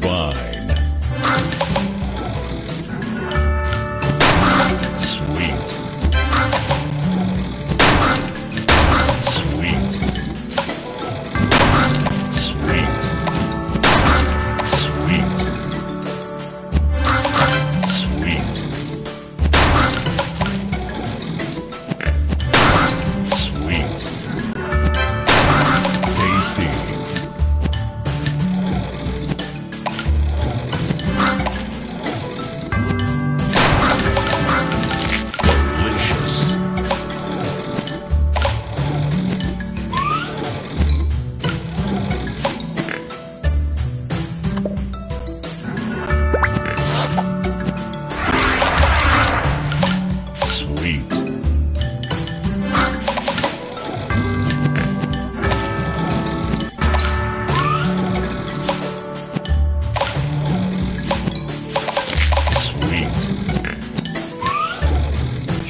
Divine.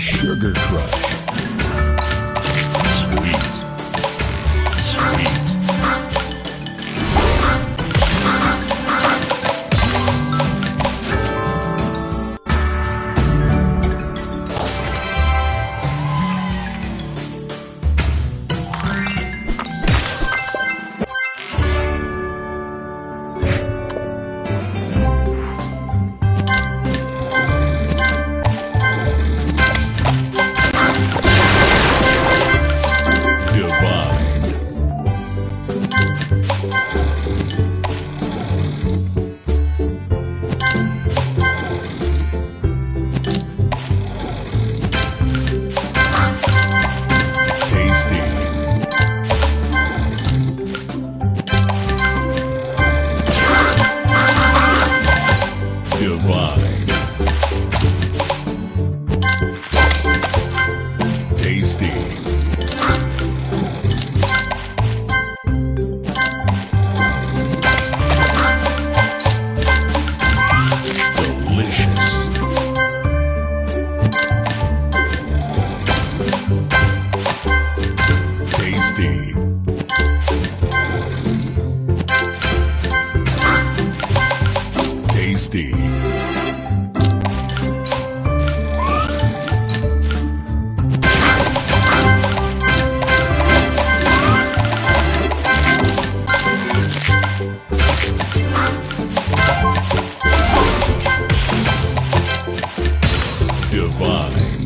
Sugar Crush. Tasty. Tasty. Divine.